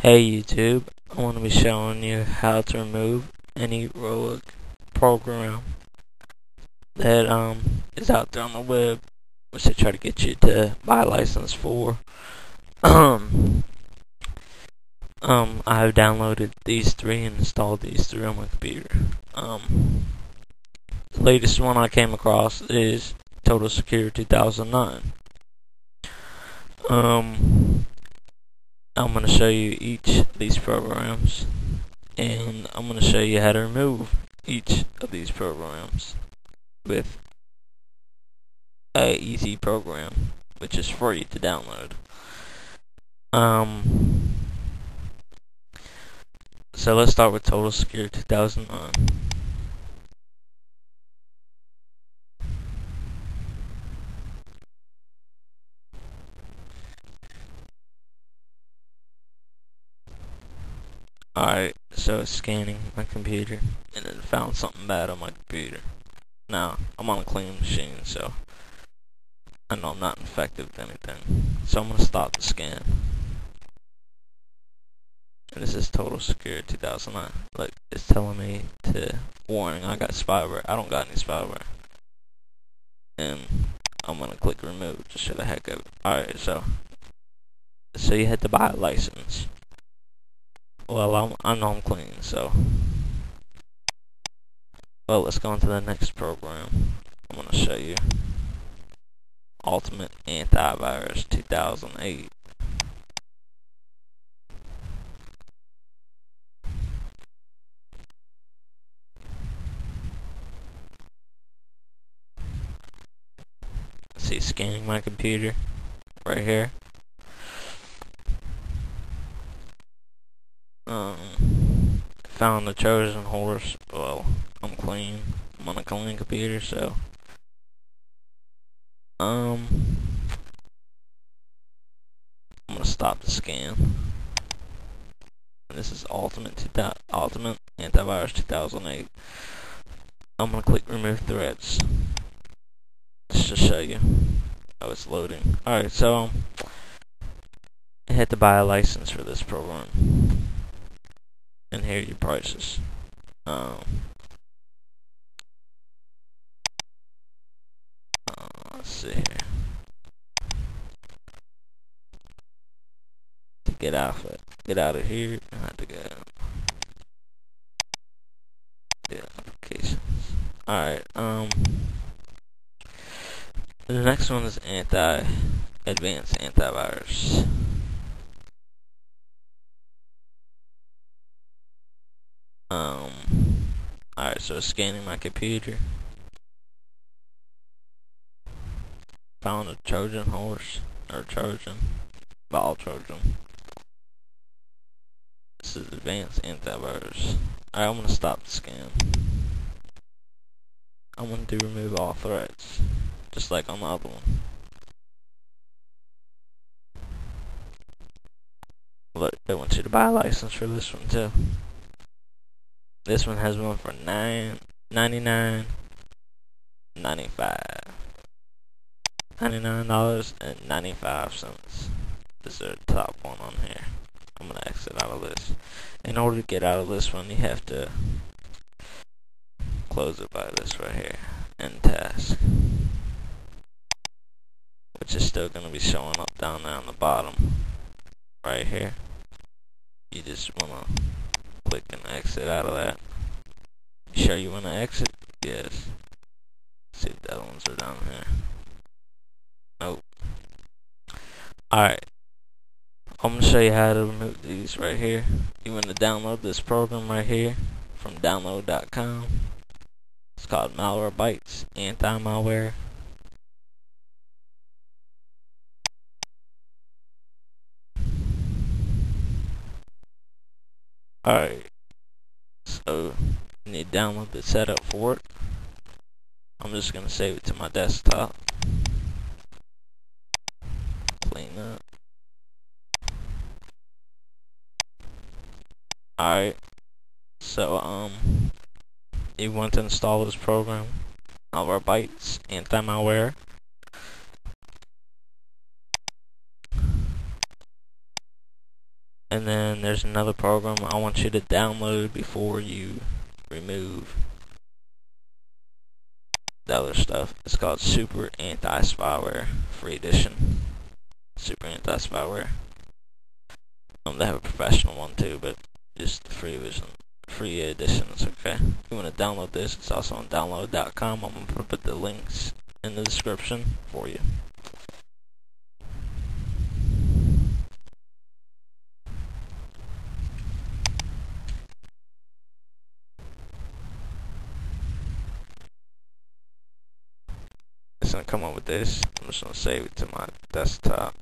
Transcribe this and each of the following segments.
Hey YouTube, I want to be showing you how to remove any Rogue program that um is out there on the web, which they try to get you to buy a license for. Um, um, I have downloaded these three and installed these three on my computer. Um, the latest one I came across is Total Secure 2009. Um, I'm going to show you each of these programs and I'm going to show you how to remove each of these programs with a easy program which is free to download. Um, so let's start with Total Secure 2009. Alright, so scanning my computer and it found something bad on my computer. Now, I'm on a clean machine, so I know I'm not infected with anything. So I'm going to stop the scan. And this is Total Secure 2009. Look, it's telling me to, warning, I got spyware. I don't got any spyware. And I'm going to click remove to show the heck of it. Alright, so, so you had to buy a license. Well, I'm, I'm clean, so. Well, let's go on to the next program. I'm going to show you. Ultimate Antivirus 2008. See, scanning my computer right here. Um, found the Trojan horse. Well, I'm clean. I'm on a clean computer, so. Um, I'm gonna stop the scan. This is Ultimate 2000, Ultimate Antivirus 2008. I'm gonna click Remove Threats. Let's Just show you. Oh, it's loading. Alright, so I had to buy a license for this program and here are your prices. Um, uh, let's see here. To get out of it, get out of here. I have to get yeah, applications. All right. Um, the next one is anti advanced antivirus. Um, alright, so scanning my computer. Found a Trojan horse, or Trojan, ball Trojan. This is advanced antivirus. Alright, I'm gonna stop the scan. I'm gonna do remove all threats, just like on the other one. Look, they want you to buy a license for this one too. This one has one for nine ninety nine ninety five. Ninety nine dollars and ninety five cents. This is the top one on here. I'm gonna exit out of this. In order to get out of this one, you have to close it by this right here. End task. Which is still gonna be showing up down there on the bottom. Right here. You just wanna click and exit out of that. You sure you want to exit? Yes. see if other ones are down here. Nope. Alright. I'm going to show you how to remove these right here. You want to download this program right here from download.com. It's called Malwarebytes Anti-Malware. Alright, so I need to download the setup for it. I'm just going to save it to my desktop. Clean up. Alright, so um, you want to install this program, Malwarebytes Anti-Malware. And then there's another program I want you to download before you remove the other stuff. It's called Super Anti-Spyware Free Edition. Super Anti-Spyware. Um, they have a professional one too, but just the free version, free edition is okay. If you want to download this, it's also on download.com. I'm gonna put the links in the description for you. It's gonna come up with this. I'm just gonna save it to my desktop.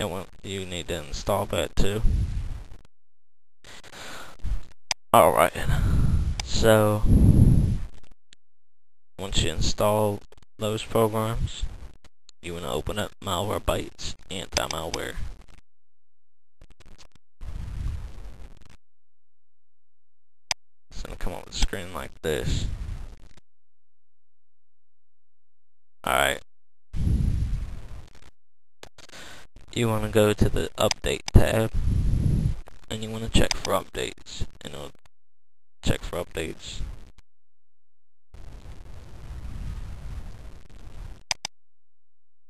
And you need to install that too. Alright, so once you install those programs, you want to open up Malwarebytes Anti-Malware. It's going to come up with a screen like this. Alright. You want to go to the Update tab, and you want to check for updates, and it'll check for updates.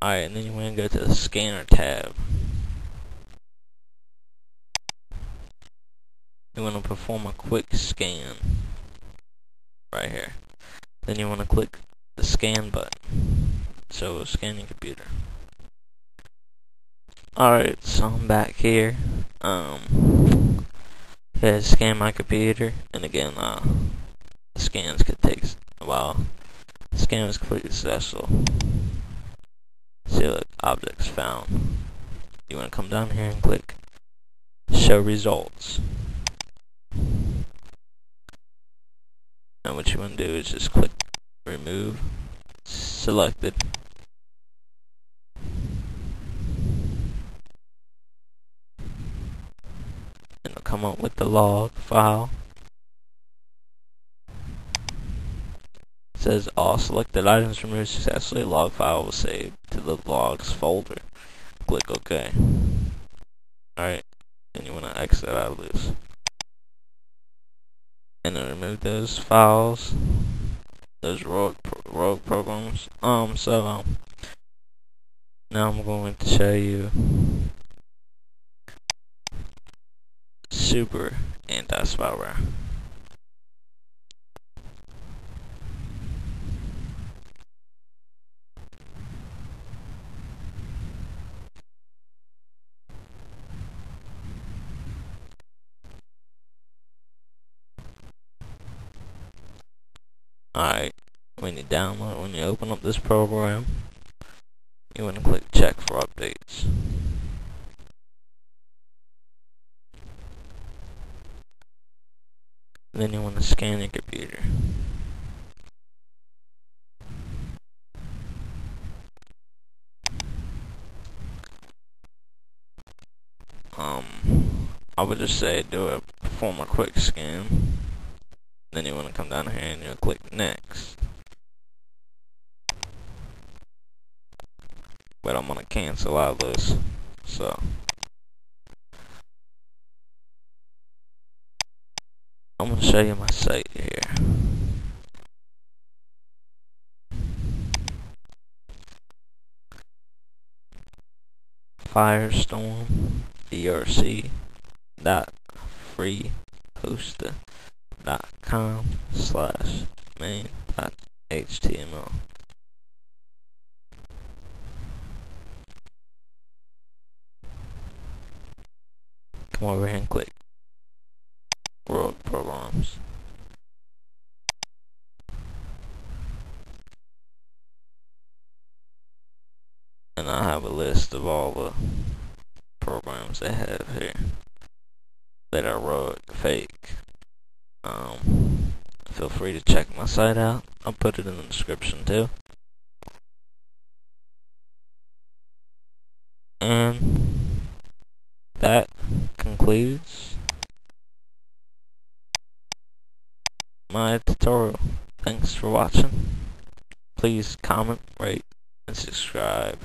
Alright, and then you want to go to the scanner tab. You want to perform a quick scan. Right here. Then you want to click the scan button. So, scan your computer. Alright, so I'm back here. Um, yeah, scan my computer, and again, uh, scans could take a while. Scan was completely successful. See, look, objects found. You want to come down here and click Show Results. And what you want to do is just click Remove Selected. And it'll come up with the log file. Says all selected items removed successfully. Log file was saved to the logs folder. Click OK. Alright, and you want to exit out of this. And then remove those files, those rogue, rogue programs. Um, so, um, now I'm going to show you super anti-spyware. Alright, when you download, when you open up this program, you want to click check for updates. then you want to scan your computer. Um, I would just say do a perform a quick scan. Then you want to come down here and you'll click next. But I'm gonna cancel out this, so. I'm gonna show you my site here. Firestorm ERC dot free hoster dot com slash main dot html. Come over here and click world programs. And I have a list of all the programs they have here that are rogue, fake. Um, feel free to check my site out. I'll put it in the description too. And that concludes my tutorial. thanks for watching. Please comment, rate, and subscribe.